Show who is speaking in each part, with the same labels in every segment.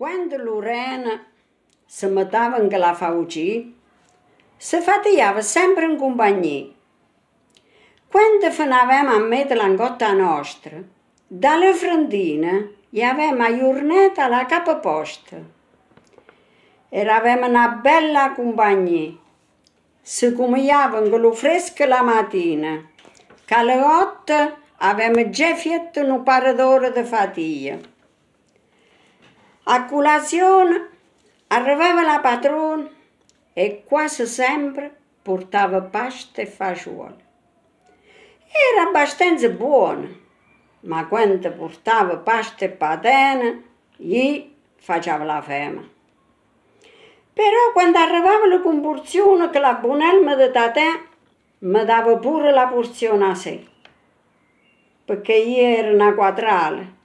Speaker 1: Quando Lorena si metteva in la fauci, si fatigava sempre in compagnia. Quando finavamo a mettere la gotta nostra, dalle frendine gli avevamo la giornata alla capoposta. Eravamo una bella compagnia. Si comiava con lo fresco la mattina, che alle otto avevamo già fatto un paio d'ore di fatica. A colazione arrivava la padrona e quasi sempre portava pasta e fagioli. Era abbastanza buona, ma quando portava pasta e patene, gli faceva la fame. Però quando arrivava la compulsione che la bonelma di tatè mi dava pure la porzione a sé, perché io ero una quadrale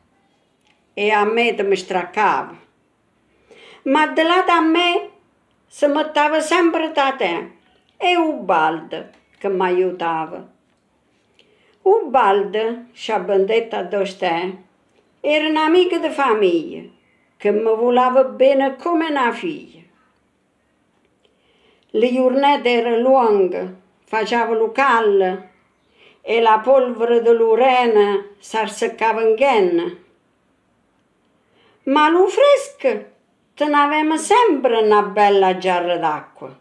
Speaker 1: e a me mi straccava. Ma di là da me si metteva sempre da te e Ubaldo che mi aiutava. Ubaldo, sciabandetta te, era un'amica di famiglia che mi voleva bene come una figlia. Le giornate erano lunghe, facevano caldo e la polvere di Lorena si arseccava in ghenna ma lo fresco tenevamo sempre una bella giarra d'acqua.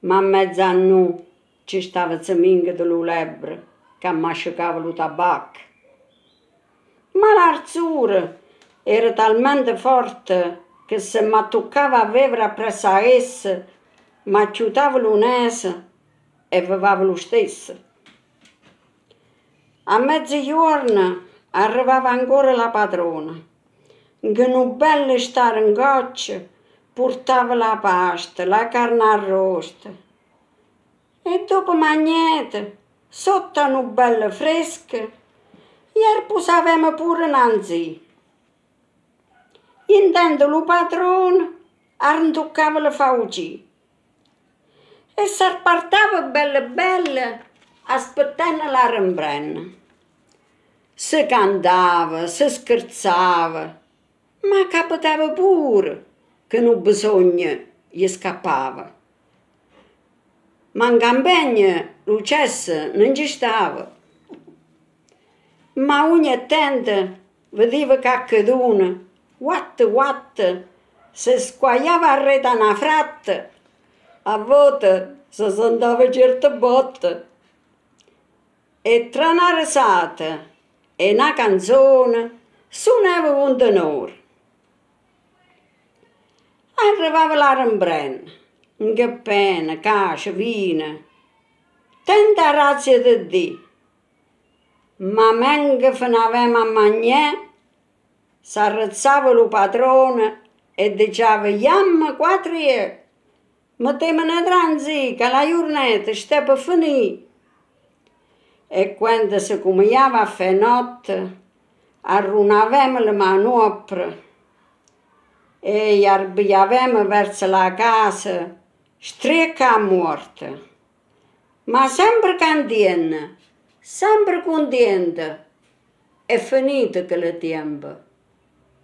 Speaker 1: Ma a mezz'anno ci stava zeminga dello lebbre che mi asciugava lo tabacco. Ma l'arzura era talmente forte che se mi toccava a vivere appresso a essa, mi chiudeva l'unese e viveva lo stesso. A mezzogiorno arrivava ancora la padrona che non bello stare in goccia, portava la pasta, la carne arrosta. E dopo magnete, sotto una bella fresca, ieri posavamo pure nanzi. Intendo lo padrone, arrentoccava la fauci. E si partava bella bella, aspettando la rembrenna. Si cantava, si scherzava, ma capitava pure che non bisogna gli scappava. Ma in campagna l'uccesso non ci stava. Ma ogni attenta vedeva caduna, watt watt, se squagliava a rete una fratta, a volte si sentava certe botte. E tra una risata e una canzone suonava un tenore arrivava la rembrenna, che pena, cascia, vino, tanta razia di Dio. Ma mentre finavamo a mangiare, s'arrezzava lo padrone e diceva, yamma quattro e mettemene tranzi, che la giornata sta per finire. E quando si cominciava a fare notte, arrunavamo le manopre e arbeiavamo verso la casa, strecca a morte. Ma sempre contenta, sempre contenta. È finito quel tempo.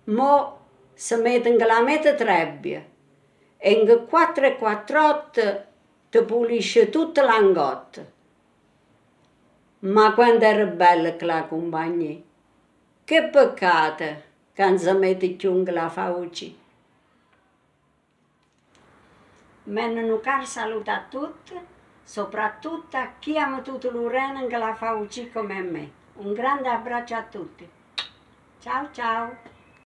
Speaker 1: Mo si mette la meta trebbia e in 4 e 48 ti pulisce tutta l'angotta. Ma quando era bella quella compagnia, che peccato che non si mette più in la fauci. Meno un caro saluto a tutti, soprattutto a chi ama tutto l'Urena che la fa uscire come me. Un grande abbraccio a tutti. Ciao ciao!